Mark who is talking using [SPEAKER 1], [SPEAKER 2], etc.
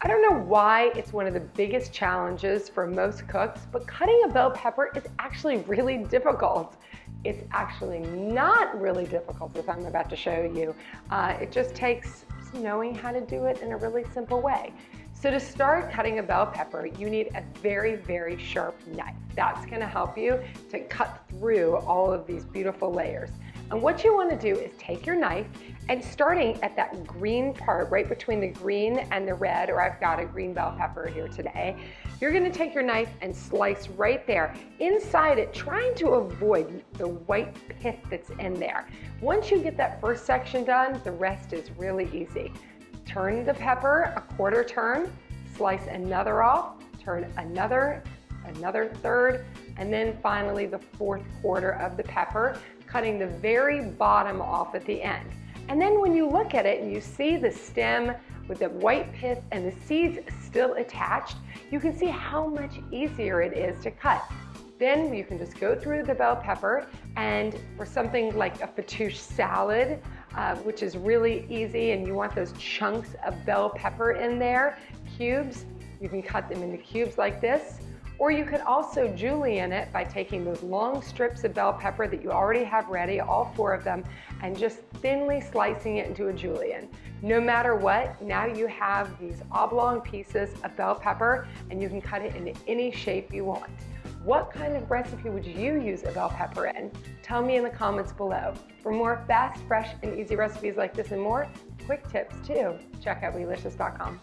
[SPEAKER 1] I don't know why it's one of the biggest challenges for most cooks, but cutting a bell pepper is actually really difficult. It's actually not really difficult as I'm about to show you. Uh, it just takes knowing how to do it in a really simple way. So to start cutting a bell pepper, you need a very, very sharp knife. That's gonna help you to cut through all of these beautiful layers. And what you wanna do is take your knife and starting at that green part, right between the green and the red, or I've got a green bell pepper here today, you're gonna take your knife and slice right there. Inside it, trying to avoid the white pith that's in there. Once you get that first section done, the rest is really easy. Turn the pepper a quarter turn, slice another off, turn another, another third, and then finally the fourth quarter of the pepper cutting the very bottom off at the end. And then when you look at it and you see the stem with the white pith and the seeds still attached, you can see how much easier it is to cut. Then you can just go through the bell pepper and for something like a fattoush salad, uh, which is really easy and you want those chunks of bell pepper in there, cubes, you can cut them into cubes like this. Or you could also julienne it by taking those long strips of bell pepper that you already have ready, all four of them, and just thinly slicing it into a julienne. No matter what, now you have these oblong pieces of bell pepper and you can cut it into any shape you want. What kind of recipe would you use a bell pepper in? Tell me in the comments below. For more fast, fresh, and easy recipes like this and more, quick tips too, check out weelicious.com.